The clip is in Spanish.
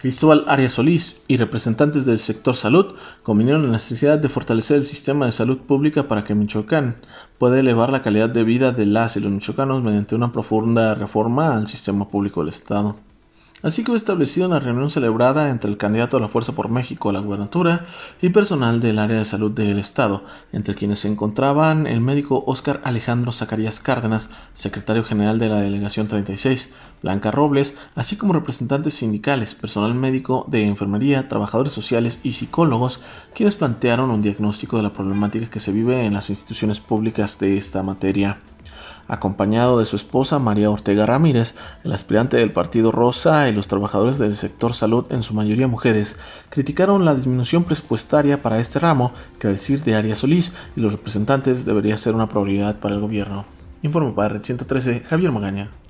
Cristóbal Arias Solís y representantes del sector salud convinieron la necesidad de fortalecer el sistema de salud pública para que Michoacán pueda elevar la calidad de vida de las y los michoacanos mediante una profunda reforma al sistema público del Estado. Así que fue establecido una reunión celebrada entre el candidato a la Fuerza por México a la gubernatura y personal del área de salud del Estado, entre quienes se encontraban el médico Óscar Alejandro Zacarías Cárdenas, secretario general de la Delegación 36, Blanca Robles, así como representantes sindicales, personal médico de enfermería, trabajadores sociales y psicólogos, quienes plantearon un diagnóstico de la problemática que se vive en las instituciones públicas de esta materia acompañado de su esposa María Ortega Ramírez, el aspirante del Partido Rosa y los trabajadores del sector salud, en su mayoría mujeres, criticaron la disminución presupuestaria para este ramo, que al decir de Arias Solís y los representantes debería ser una prioridad para el gobierno. Informe para Red 113, Javier Magaña.